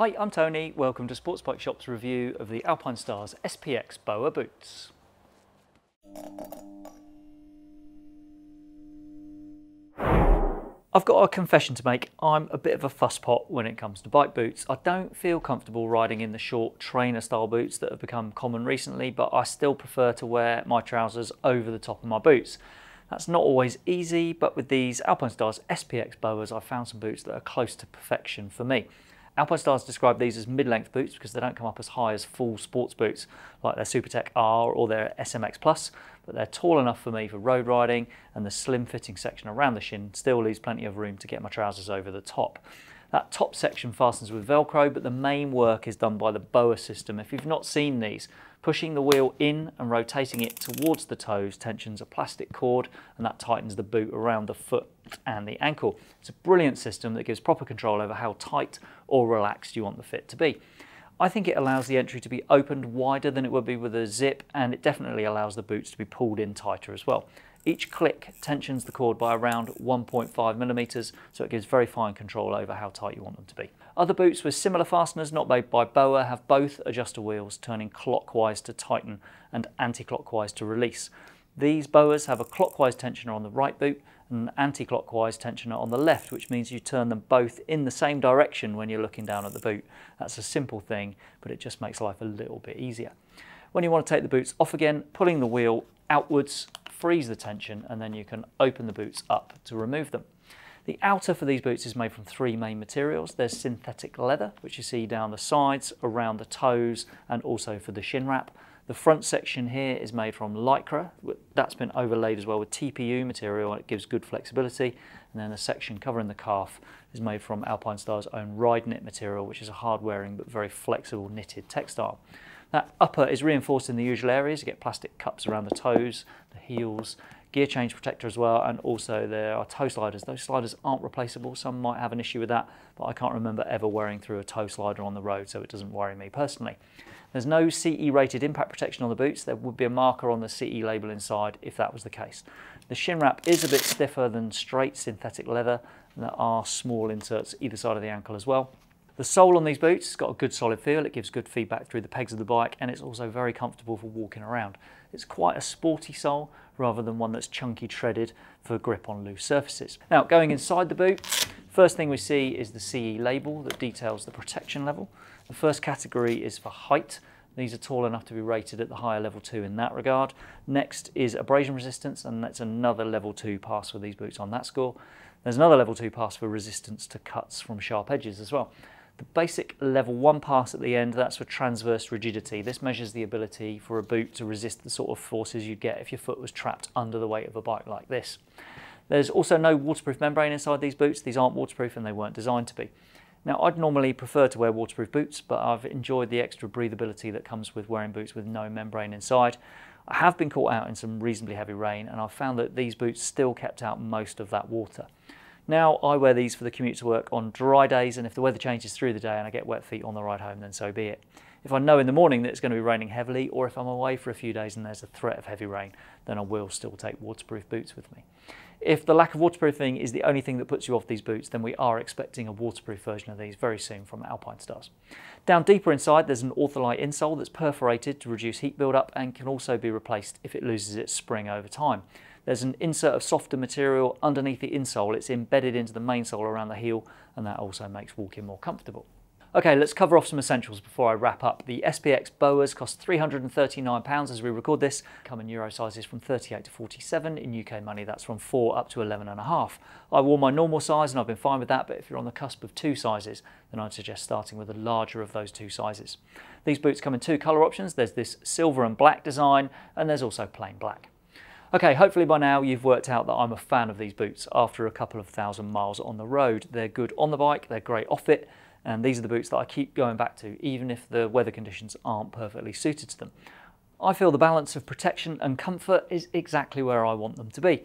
Hi, I'm Tony. Welcome to Sports Bike Shop's review of the Alpinestars SPX BOA boots. I've got a confession to make. I'm a bit of a fusspot when it comes to bike boots. I don't feel comfortable riding in the short trainer style boots that have become common recently, but I still prefer to wear my trousers over the top of my boots. That's not always easy, but with these Alpinestars SPX Boas, I've found some boots that are close to perfection for me. Alpinestars describe these as mid-length boots because they don't come up as high as full sports boots like their Supertech R or their SMX Plus, but they're tall enough for me for road riding and the slim fitting section around the shin still leaves plenty of room to get my trousers over the top. That top section fastens with Velcro, but the main work is done by the BOA system. If you've not seen these, pushing the wheel in and rotating it towards the toes tensions a plastic cord and that tightens the boot around the foot and the ankle. It's a brilliant system that gives proper control over how tight or relaxed you want the fit to be. I think it allows the entry to be opened wider than it would be with a zip and it definitely allows the boots to be pulled in tighter as well. Each click tensions the cord by around 1.5 millimeters, so it gives very fine control over how tight you want them to be. Other boots with similar fasteners, not made by BOA, have both adjuster wheels turning clockwise to tighten and anti-clockwise to release. These BOAs have a clockwise tensioner on the right boot and an anti-clockwise tensioner on the left, which means you turn them both in the same direction when you're looking down at the boot. That's a simple thing, but it just makes life a little bit easier. When you want to take the boots off again, pulling the wheel outwards frees the tension and then you can open the boots up to remove them. The outer for these boots is made from three main materials. There's synthetic leather, which you see down the sides, around the toes, and also for the shin wrap. The front section here is made from Lycra. That's been overlaid as well with TPU material and it gives good flexibility. And then the section covering the calf is made from Alpinestar's own ride knit material, which is a hard wearing but very flexible knitted textile. That upper is reinforced in the usual areas. You get plastic cups around the toes, the heels, gear change protector as well, and also there are toe sliders. Those sliders aren't replaceable. Some might have an issue with that, but I can't remember ever wearing through a toe slider on the road, so it doesn't worry me personally. There's no CE rated impact protection on the boots. There would be a marker on the CE label inside if that was the case. The shin wrap is a bit stiffer than straight synthetic leather, and there are small inserts either side of the ankle as well. The sole on these boots has got a good solid feel, it gives good feedback through the pegs of the bike and it's also very comfortable for walking around. It's quite a sporty sole rather than one that's chunky treaded for grip on loose surfaces. Now going inside the boot, first thing we see is the CE label that details the protection level. The first category is for height. These are tall enough to be rated at the higher level 2 in that regard. Next is abrasion resistance and that's another level 2 pass for these boots on that score. There's another level 2 pass for resistance to cuts from sharp edges as well. The basic level one pass at the end, that's for transverse rigidity. This measures the ability for a boot to resist the sort of forces you'd get if your foot was trapped under the weight of a bike like this. There's also no waterproof membrane inside these boots. These aren't waterproof and they weren't designed to be. Now, I'd normally prefer to wear waterproof boots, but I've enjoyed the extra breathability that comes with wearing boots with no membrane inside. I have been caught out in some reasonably heavy rain, and I've found that these boots still kept out most of that water. Now I wear these for the commute to work on dry days and if the weather changes through the day and I get wet feet on the ride home then so be it. If I know in the morning that it's going to be raining heavily or if I'm away for a few days and there's a threat of heavy rain then I will still take waterproof boots with me. If the lack of waterproofing is the only thing that puts you off these boots, then we are expecting a waterproof version of these very soon from Alpinestars. Down deeper inside, there's an Ortholite insole that's perforated to reduce heat buildup and can also be replaced if it loses its spring over time. There's an insert of softer material underneath the insole. It's embedded into the main sole around the heel and that also makes walking more comfortable. Okay, let's cover off some essentials before I wrap up. The SPX Boas cost £339 as we record this, come in Euro sizes from 38 to 47. In UK money, that's from 4 up to 11.5. I wore my normal size and I've been fine with that, but if you're on the cusp of two sizes, then I'd suggest starting with the larger of those two sizes. These boots come in two colour options. There's this silver and black design, and there's also plain black. Okay, hopefully by now you've worked out that I'm a fan of these boots after a couple of thousand miles on the road. They're good on the bike, they're great off it, and these are the boots that I keep going back to, even if the weather conditions aren't perfectly suited to them. I feel the balance of protection and comfort is exactly where I want them to be.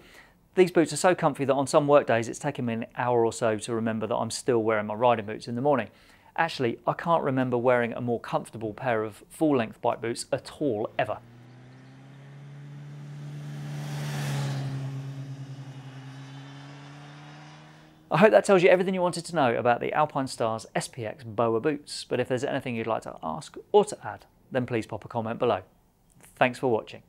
These boots are so comfy that on some work days it's taken me an hour or so to remember that I'm still wearing my riding boots in the morning. Actually, I can't remember wearing a more comfortable pair of full-length bike boots at all ever. I hope that tells you everything you wanted to know about the Alpinestars SPX BOA boots, but if there's anything you'd like to ask or to add, then please pop a comment below. Thanks for watching.